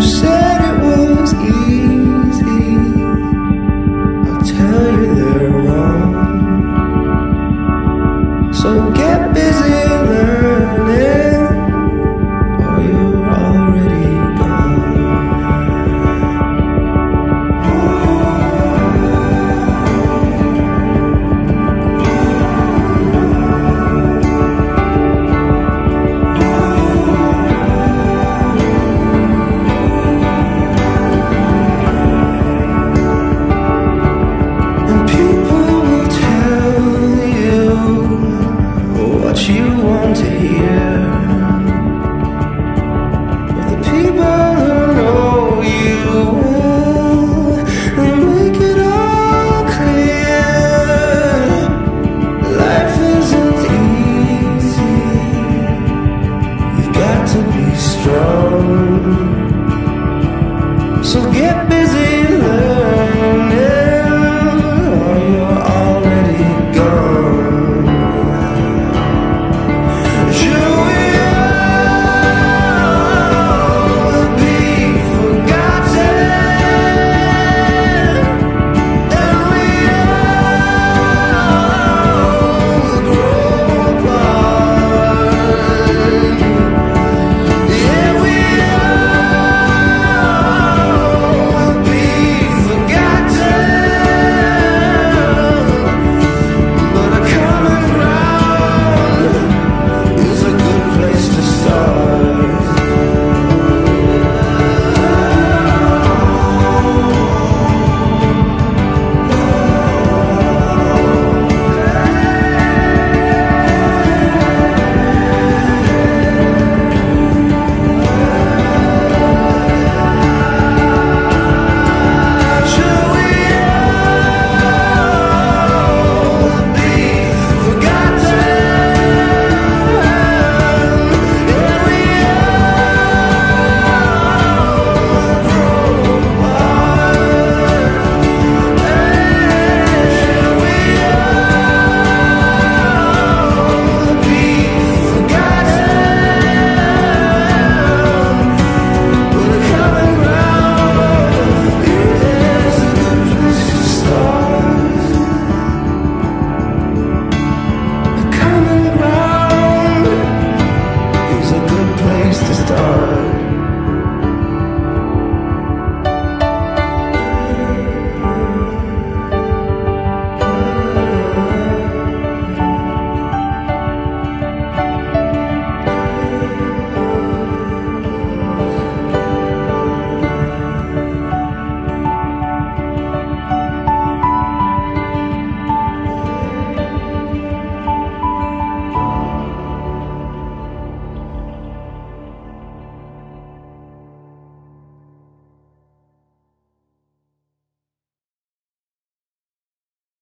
said it was easy. So get busy.